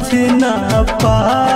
समझ ना पाया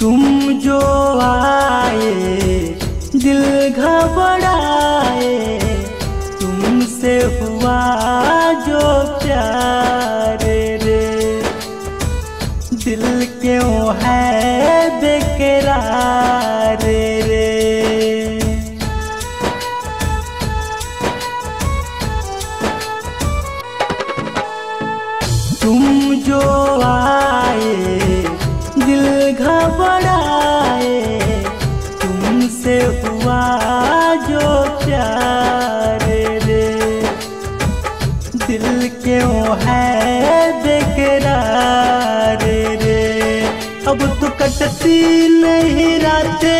तुम जो आए दिल घबराए तुमसे हुआ जो प्यार रे। दिल क्यों है बेकरार? क्यों है बेकरार रे? अब तो कटती नहीं राते,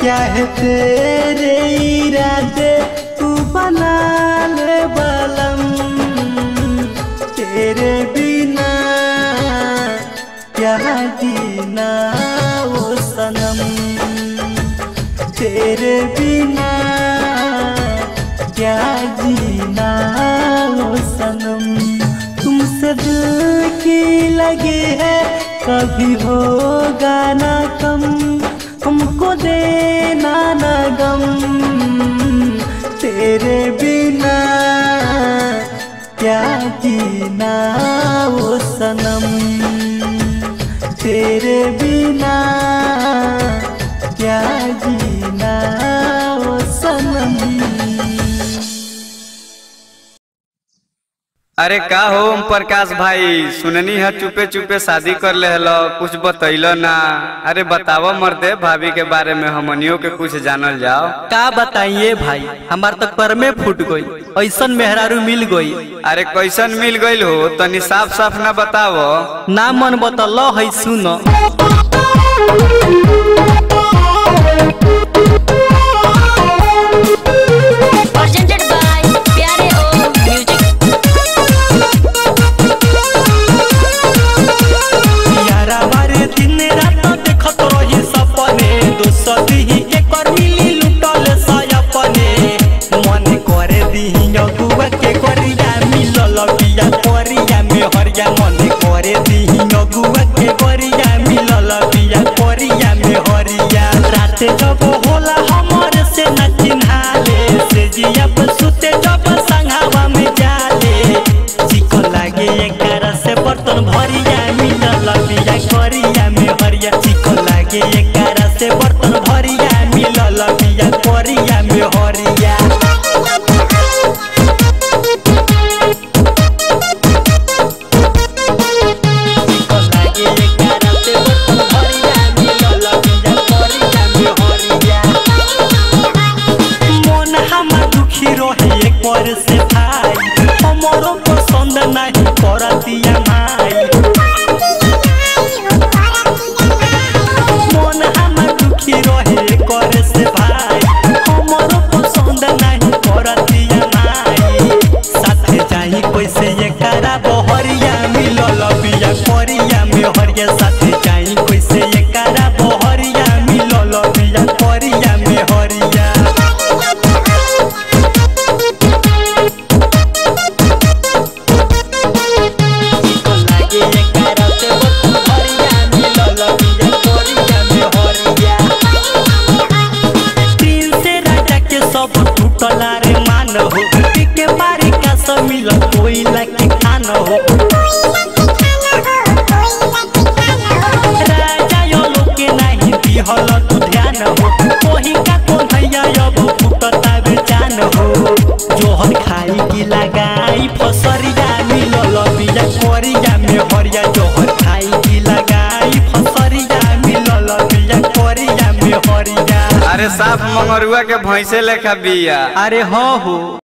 क्या है तेरे इरादे? तू बना ले बलम, तेरे बिना क्या जीना वो सनम? तेरे बिना क्या जीना वो सनम? दिल की लगी है, कभी होगा ना कम। हमको देना ना गम, तेरे बिना क्या जीना वो सनम। तेरे बिना क्या जीना अरे का हो ओम प्रकाश भाई? सुननी है चुपे चुपे शादी कर ले हलो कुछ बतैलो ना। अरे बतावो मर्दे भाभी के बारे में हमनियों के कुछ जानल जाओ। का बताइए भाई हमार तो कर में फूट गई ऐसन मेहरारू मिल गई। अरे कैसन मिल गईल हो तनी साफ़ साफ़ ना बतावो। ना मन बतल है सुन। के भैंसे लेखा बिया। अरे हाँ।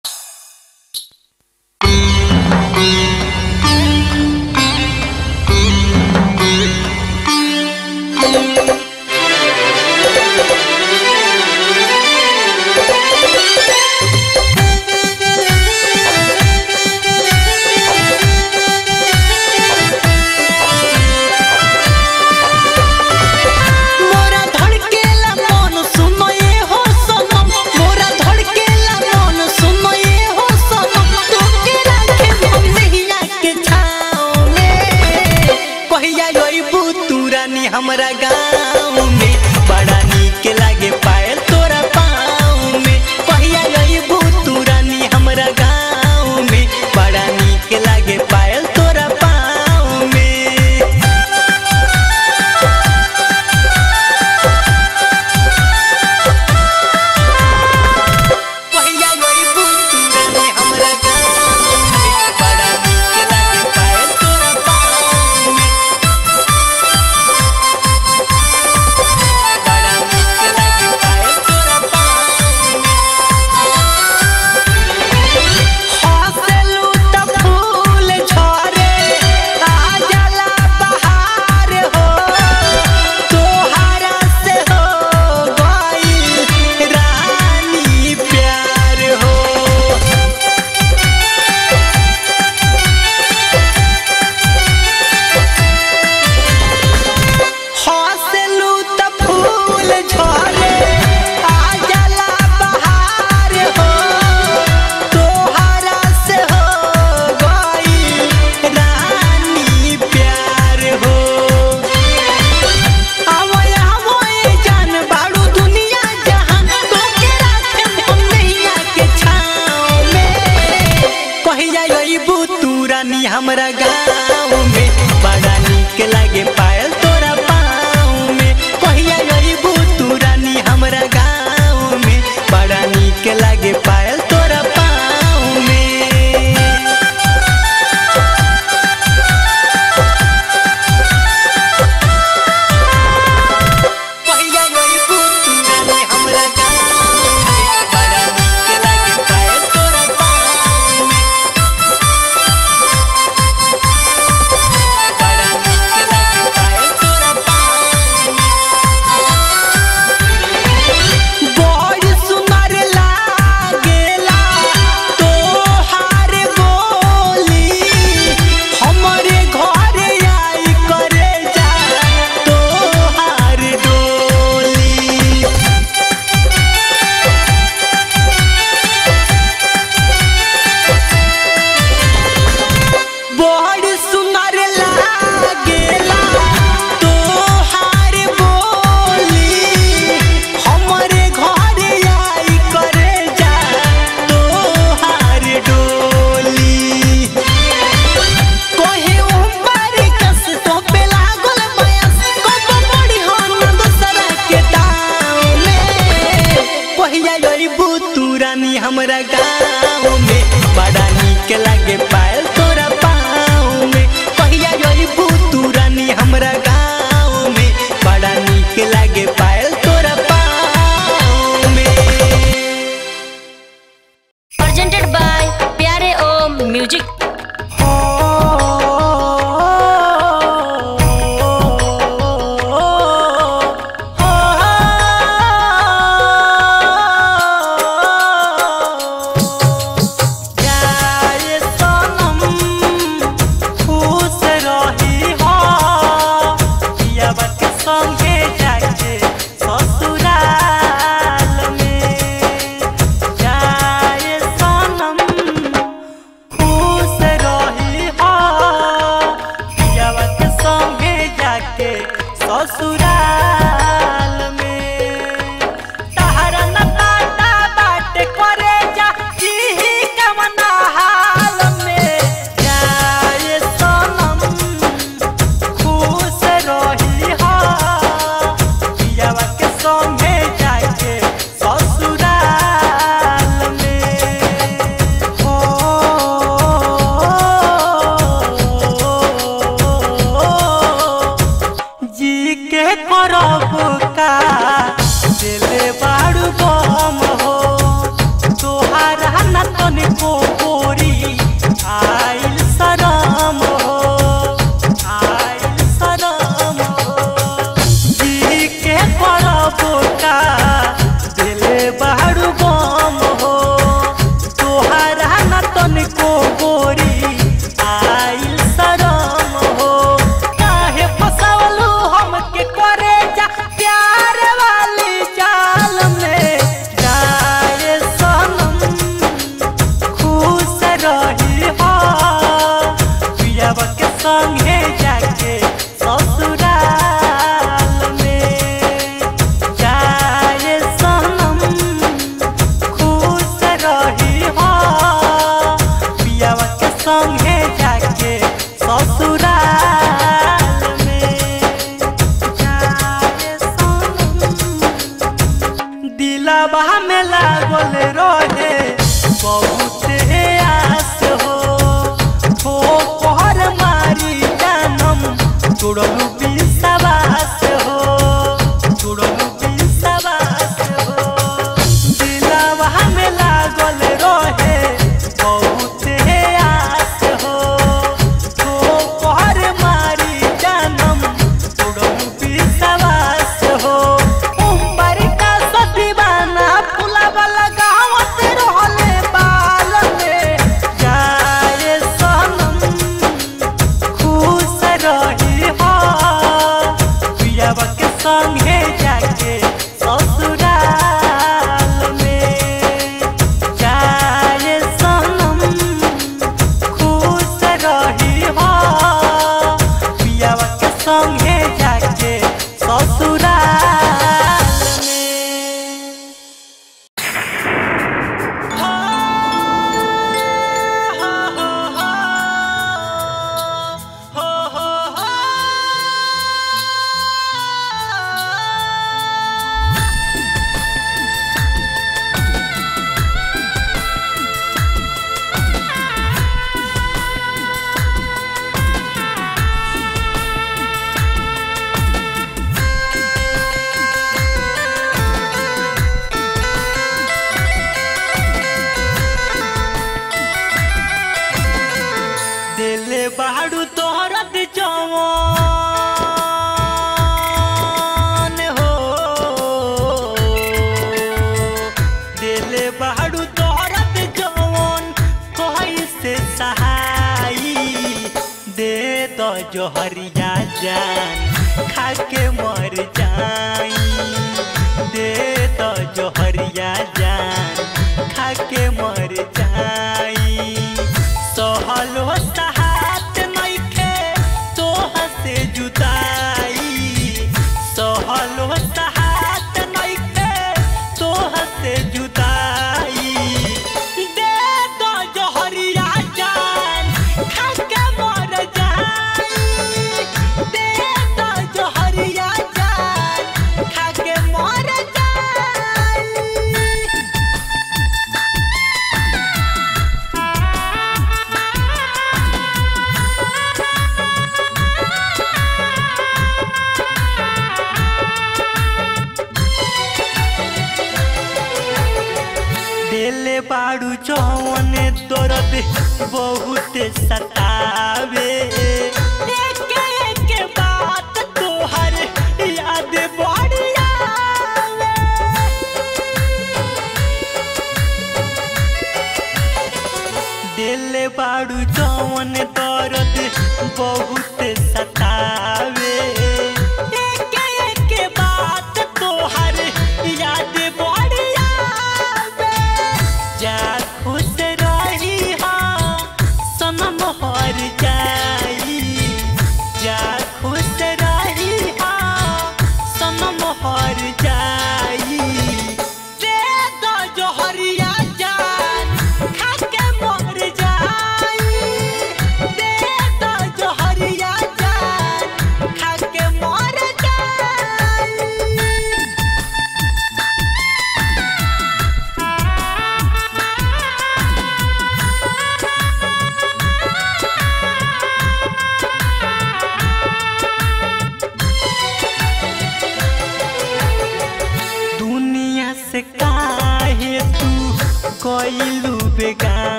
न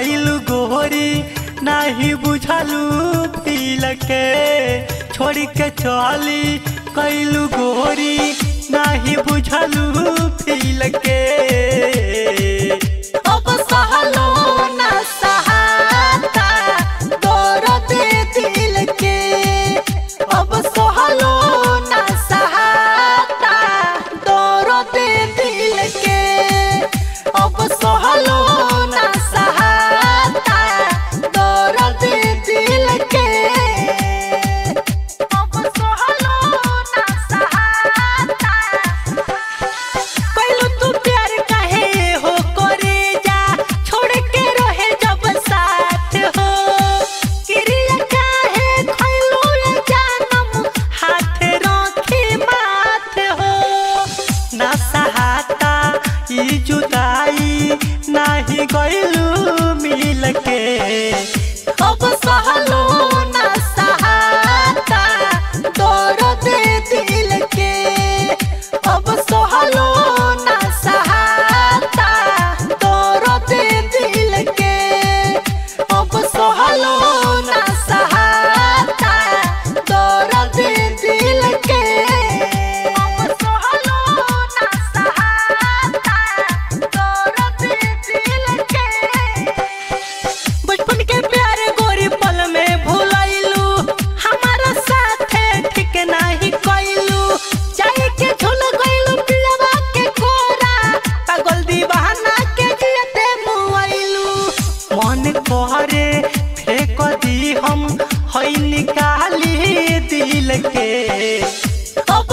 भइलू गोरी नाही बुझलू पील के छोड़ के चली कैलू गोरी नाही बुझलू पील के अब सहलो मन करे फेंक दी हम हई निकाली दिल के। अब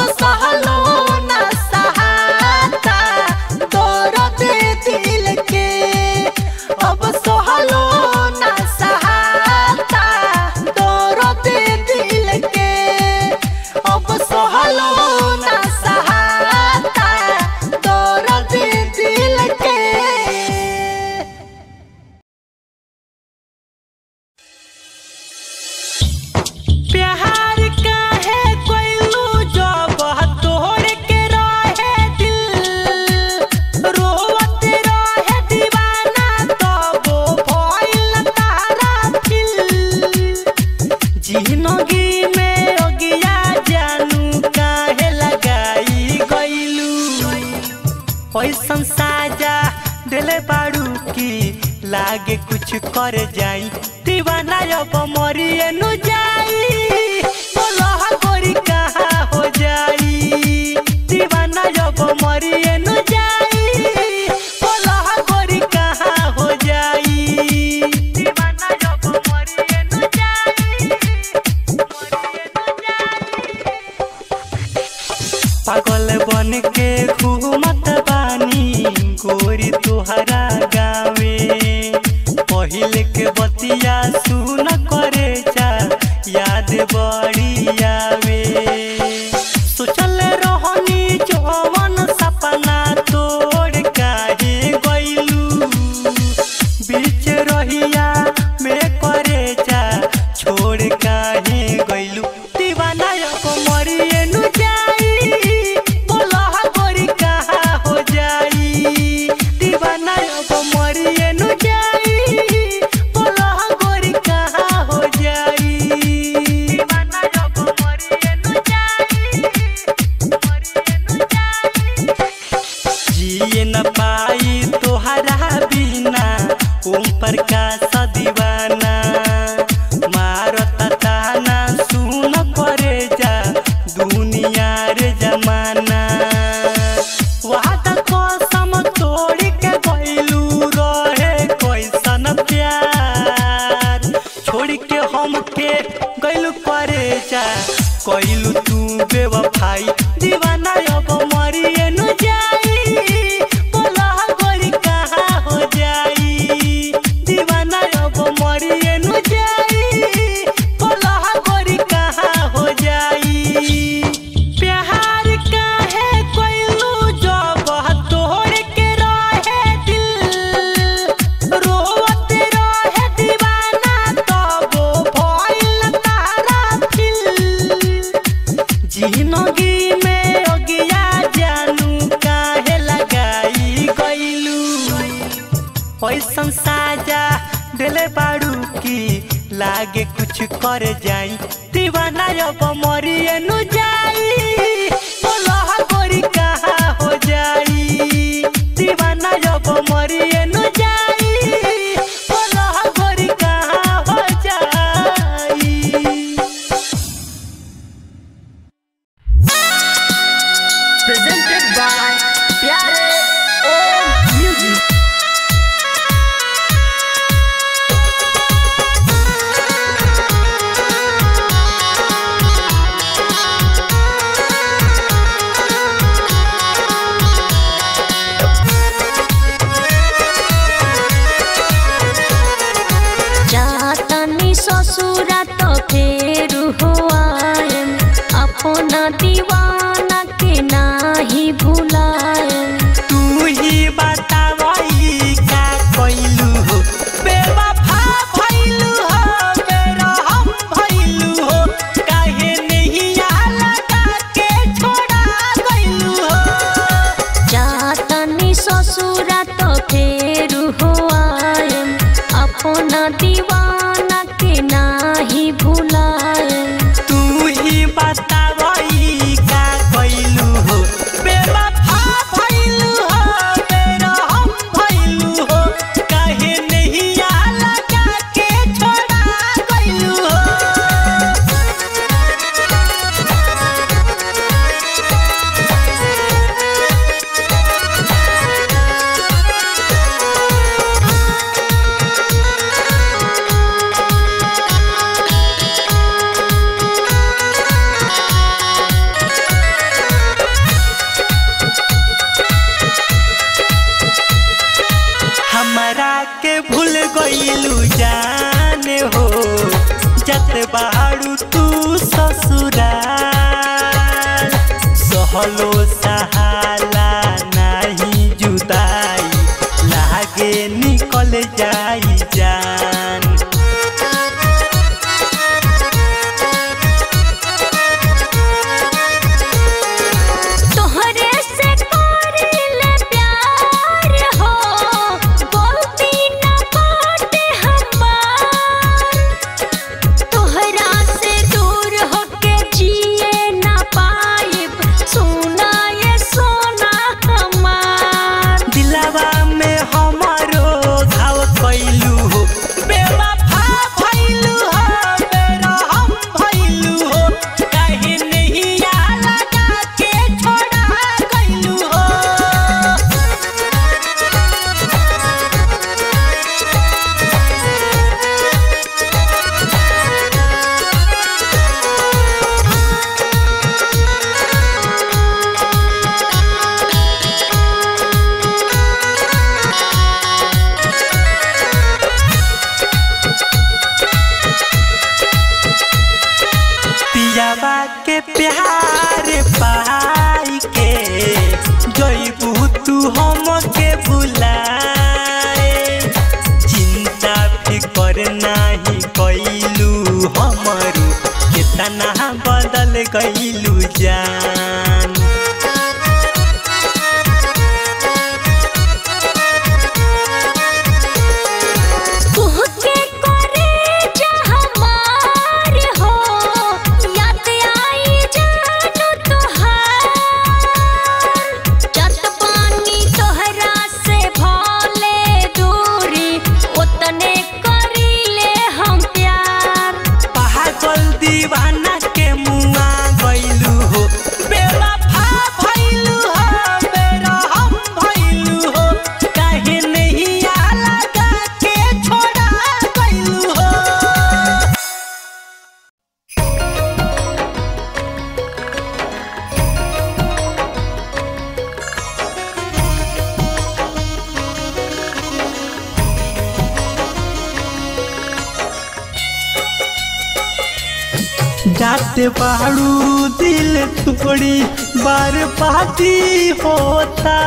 जाते बाड़ू दिल टुकड़ी बार बर्बादी होता।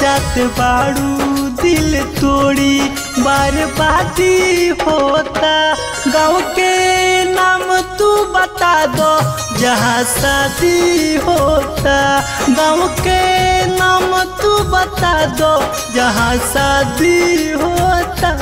जाते पहाड़ू दिल तोड़ी बर्बादी होता। गाँव के नाम तू बता दो, जहाँ शादी होता। गाँव के नाम तू बता दो, जहाँ शादी होता।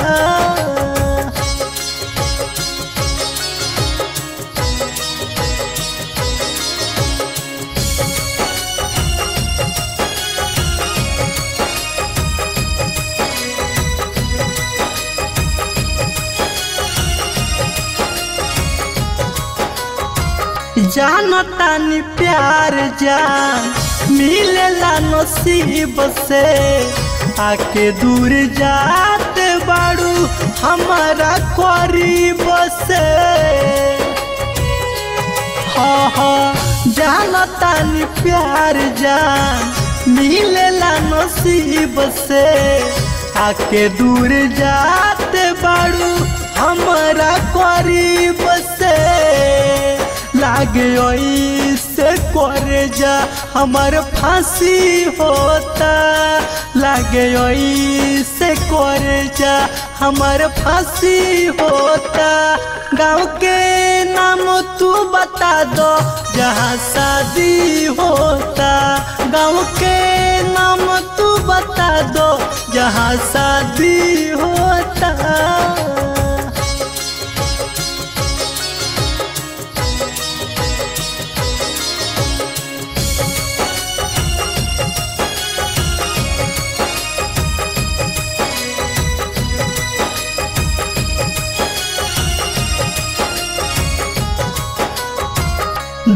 जानतानी प्यार जान मिलेला नसीब से। आके दूर जाते बाड़ू हमारा करीब से। हाँ हाँ जानतानी प्यार जान मिलेला नसीब से। आके दूर जाते बाड़ू हमारा करीब से। लागे से करे जा, हमार फांसी होता। लागे से करे जा, हमार फांसी होता। गाँव के नाम तू बता दो, जहाँ शादी होता। गाँव के नाम तू बता दो, जहाँ शादी होता।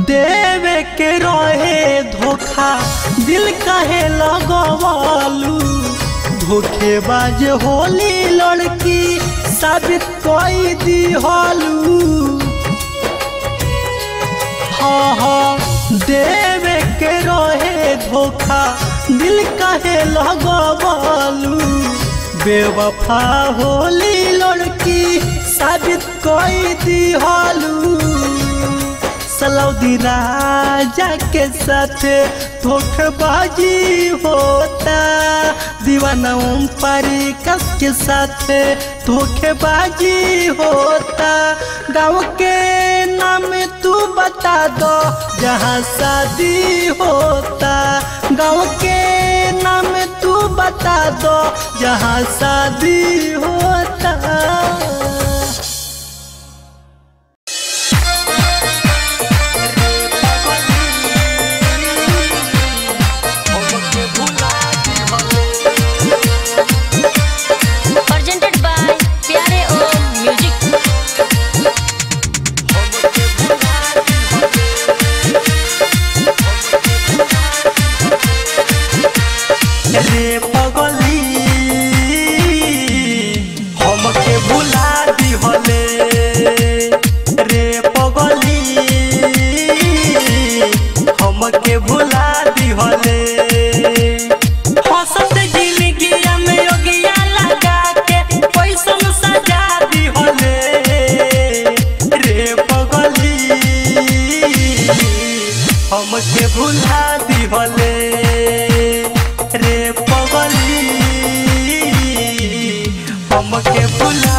देवे के रहे धोखा, दिल कहे लगवालू? धोखेबाज होली लड़की साबित कोई दी हालू हाँ हाँ देवे के रहे धोखा, दिल कहे लगवालू? बेवफा होली लड़की साबित कोई दी हालू सलौदी राजा के साथ धोखेबाजी होता। दीवाना ओम पारी कस के साथ धोखेबाजी होता। गाँव के नाम तू बता दो, जहाँ शादी होता। गाँव के नाम तू बता दो, जहाँ शादी होता। हमके भुला दिहले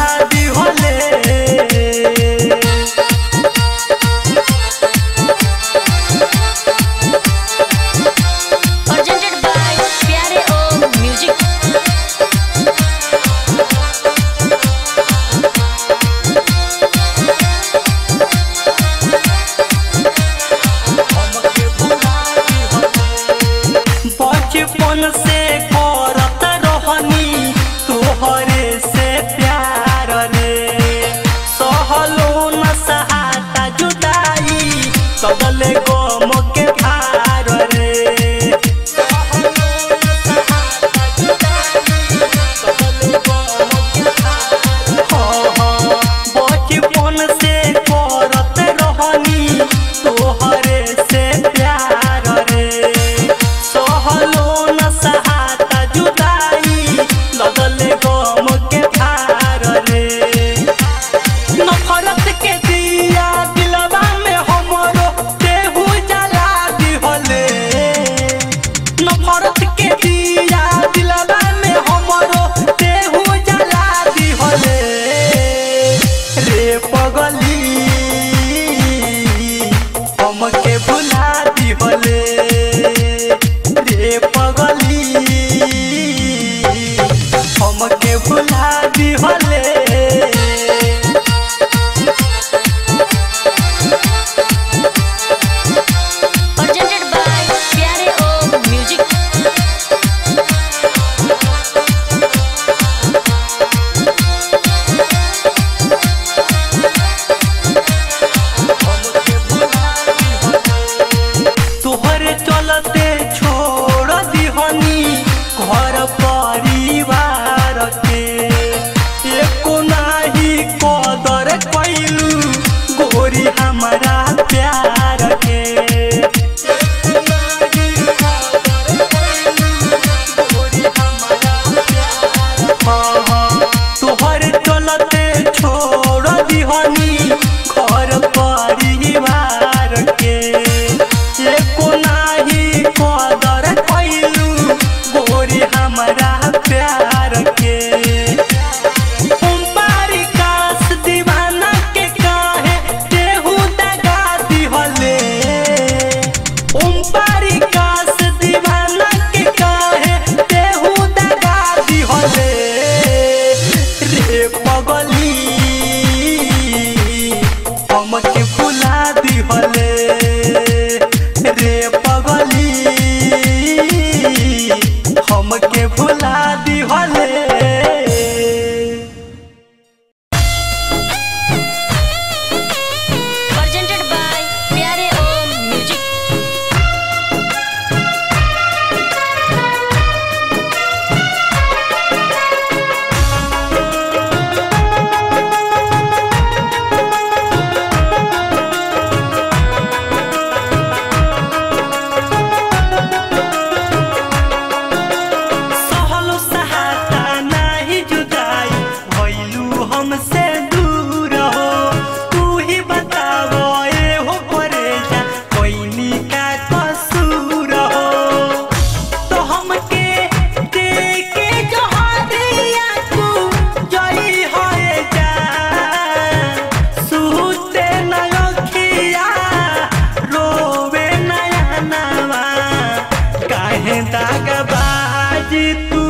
गेंदा का बाजी तू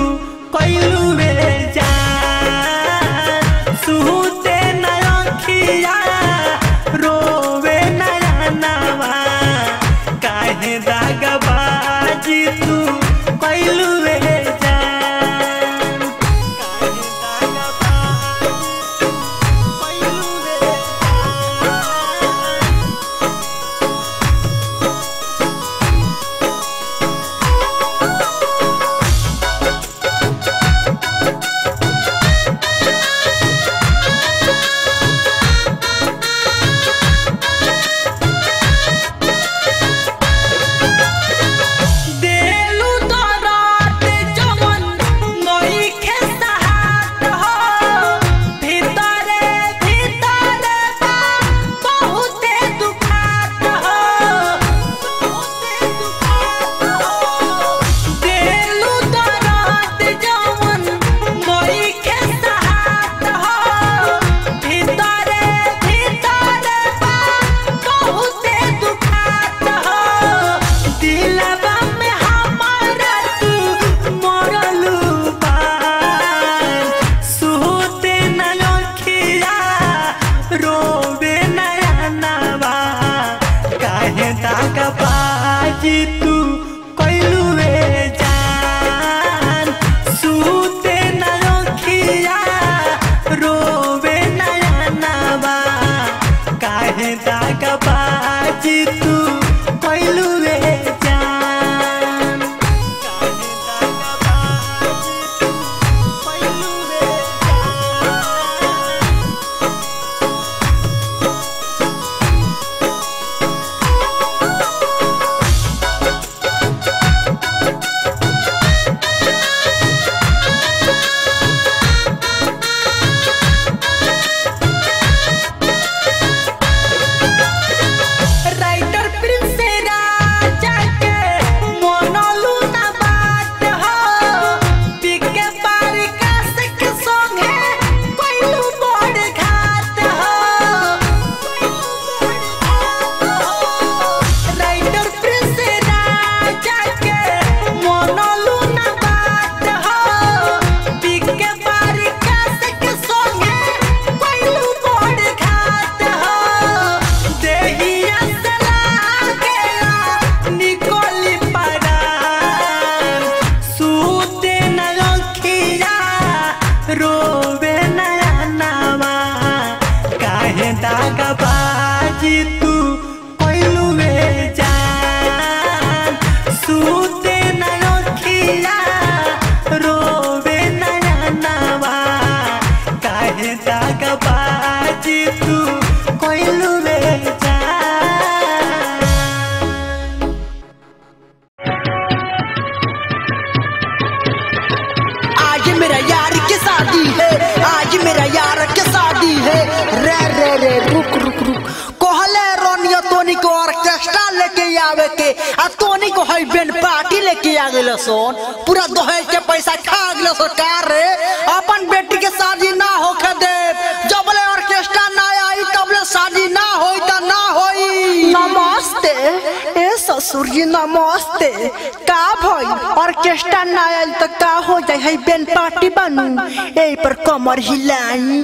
यही पर कमर हिलाई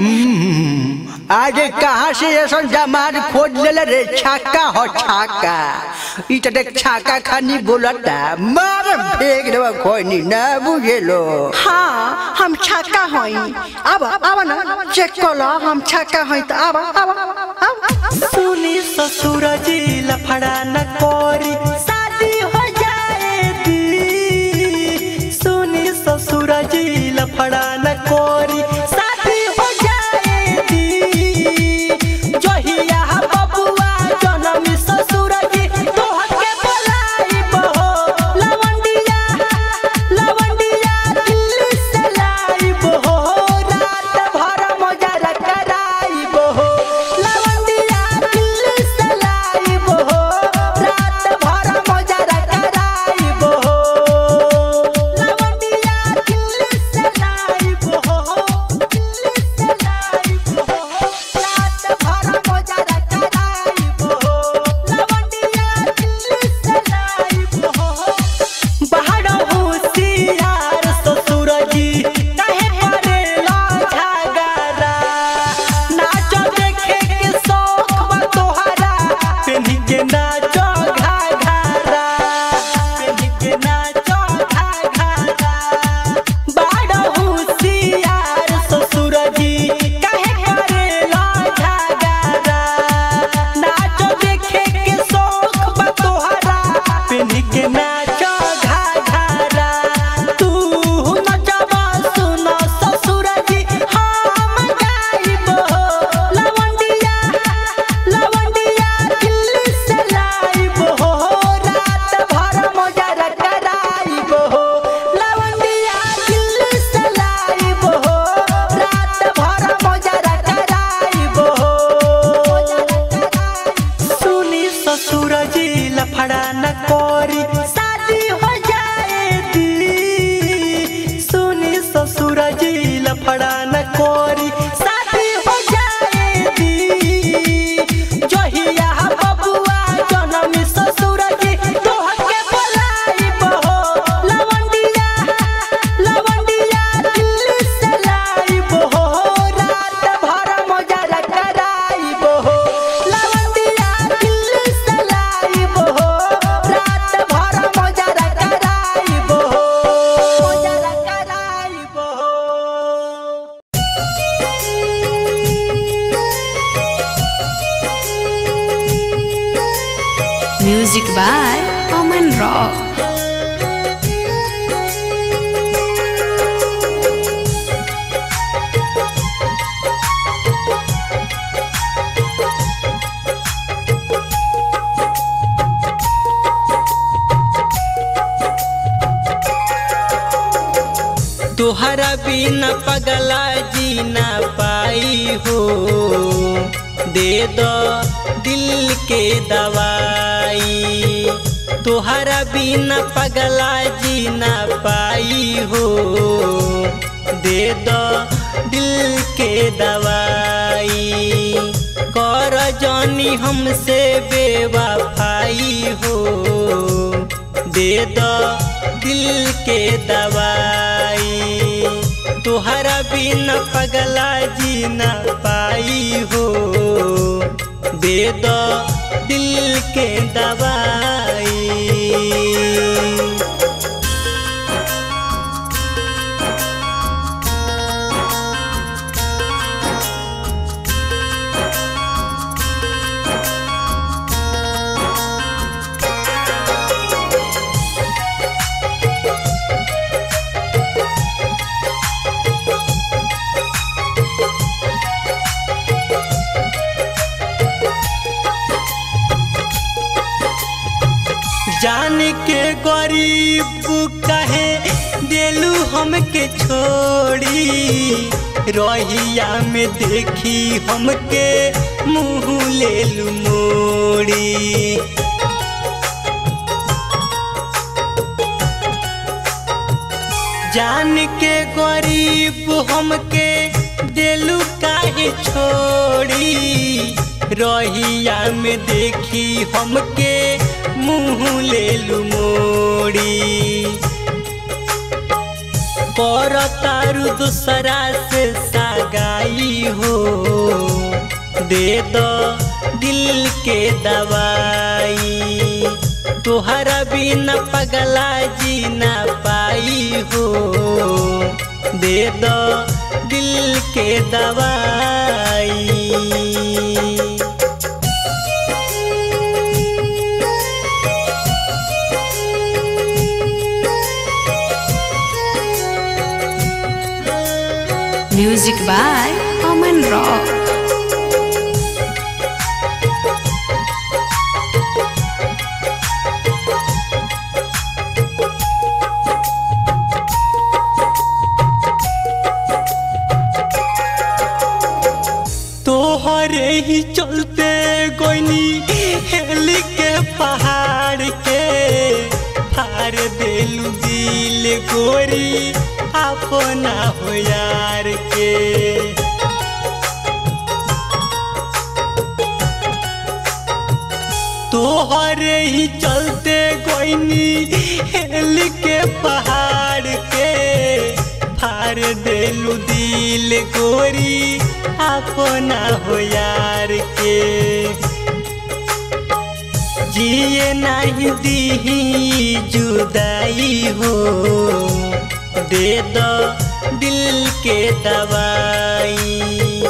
अरे कहाँ से ऐसा जमान खोज ले रे? छाका हो छाका। इतने छाका खानी बोलता मार फेंक देवा खोनी ना बुझे लो हाँ हम छाका होई। अब अब ना चेक करो हम छाका होई तो अब अब अब पुलिस ससुर जी लफड़ा न कोरी। पगला जी ना पाई हो। दे दिल के दवा हमके छोड़ी, रहिया में देखी हमके मुँह लेलू मोड़ी। जान के गरीब हमके देलू काहे छोड़ी, रहिया में देखी हमके मुँह ले लू मोड़ी। तारू दूसरा से सगाई हो, दे दो दिल के दवाई। तोहरा बिना पगला जी ना पाई हो, दे दो दिल के दवाई। Music by Oman Rock. तोहरे ही चलते गोइनी, हेल के पहाड़ के फार देलू दिल गोरी अपना हो यार के। तोहरे ही चलते गोइनी हेल के पहाड़ के। फार देलू दिल गोरी अपना हो यार के। जिए नहीं दीही जुदाई हो। दे दो दिल के दवाई।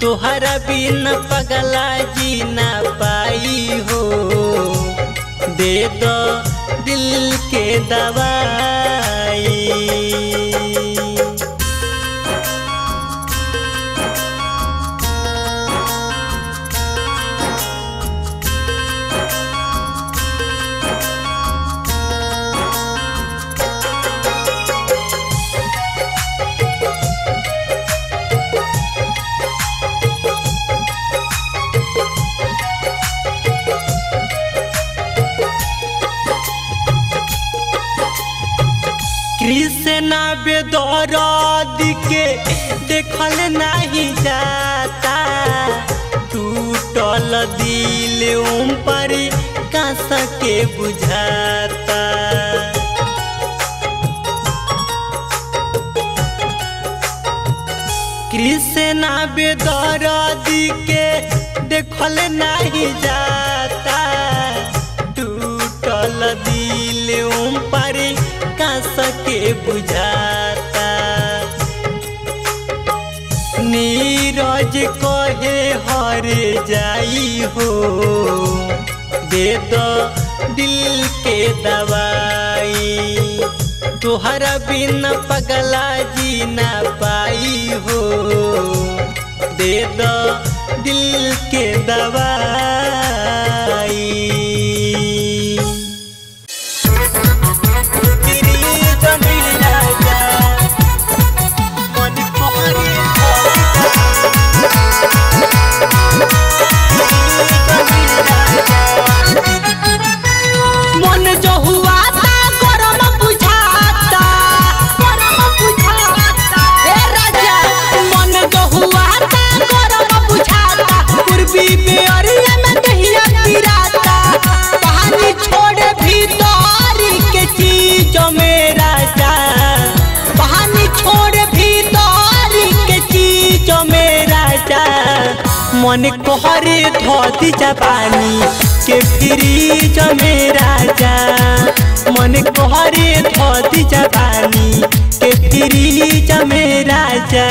तुहरा बिन पगला जी ना पाई हो। दे दो दिल के दवाई। कृष्णा बेदरद के देखल नहीं जाता। टूटल दिल उम पर कस बुझाता। कृष्णा बेदरद के देखल नहीं जाता। बुझाता। नीरज कहे, हर जाई हो, दे दो दिल के दवाई। तोहरा बिन पगला जी ना पाई हो, दे दो दिल के दवाई। मन कोहरे धोती जापानी के फ्रीज में राजा मन कोहरे धोती जापानी के फ्रीज में राजा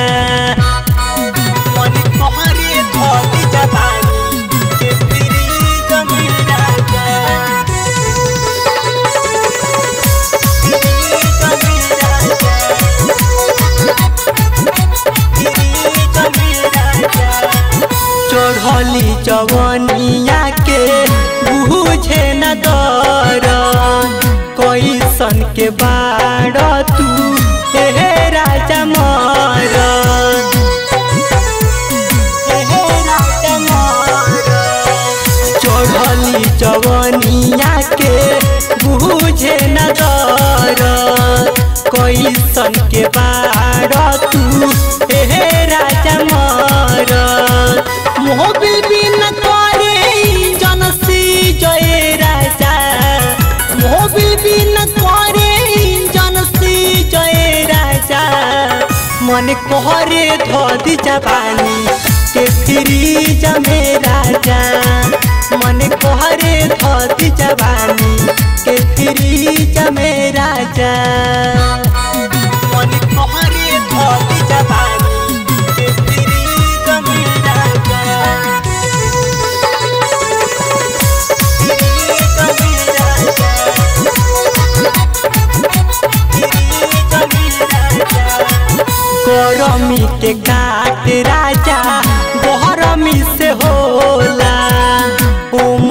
चढ़ली जवनिया के बुझे न दर। कैसन के बाड़ तू, हे राजा चढ़ली जवनिया के बुझे न दर। कैसन के बाड़ तू मोबिल बिन करे, जनसी जय राजा। मोबिल बिन करे, जनसी जय राजा। मन कोहरे धोदी जवानी, के फ्रीज में राजा। मन कोहरे धोदी जवानी, के फ्रीज में राजा। गरमी के काट राजा गरमी से होला। ओम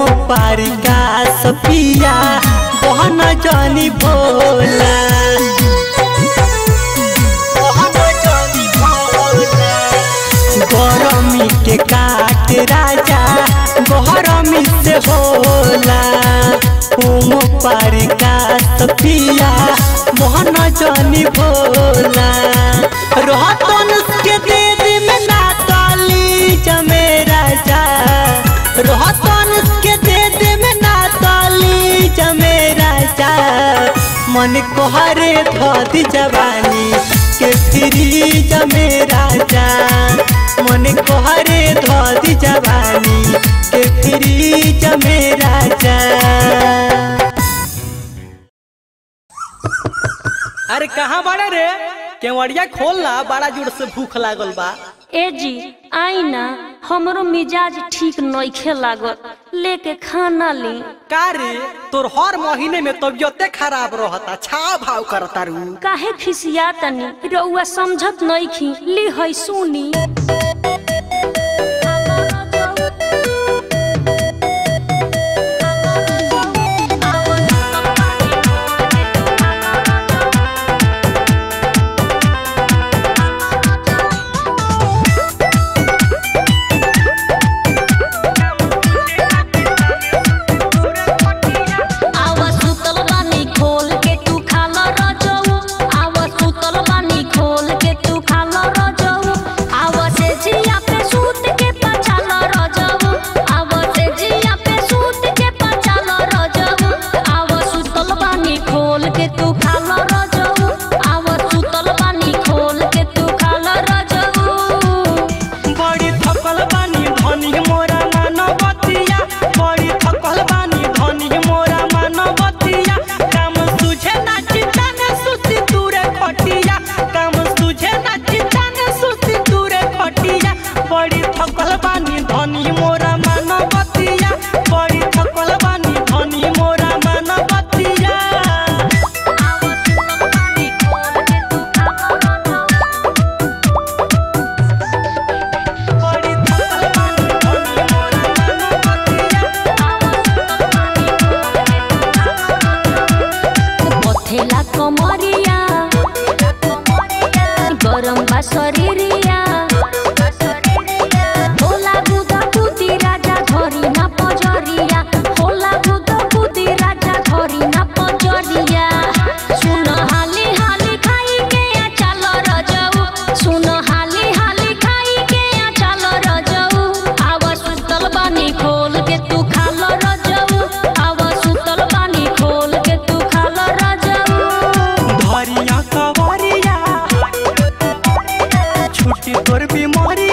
बहन जानी भोला। बहन जानी भोला। गरमी के काट राजा गरमी से होला। ओम पारिका सपिया मोहन जानी भोला। रहतन के दे दे में जमे राजा रहतन के में जमे राजा मन कोहरे धोदी जवानी के फ्री जमे राजा मन कोहरे धोदी जवानी के फ्री जमे राजा अरे कहाँ बड़े रे? केवड़िया खोल ना बड़ा ज़ोर से भूख लागल बा। ए जी आई ना हमरो मिजाज ठीक नइखे लागल। लेके खाना ली। कारे तोर हर महीने में तबियते खराब रहता छा भाव करता रू? काहे खिसिया तनी? रउआ समझत नइखी। ली है सुनी। की तोर बीमारी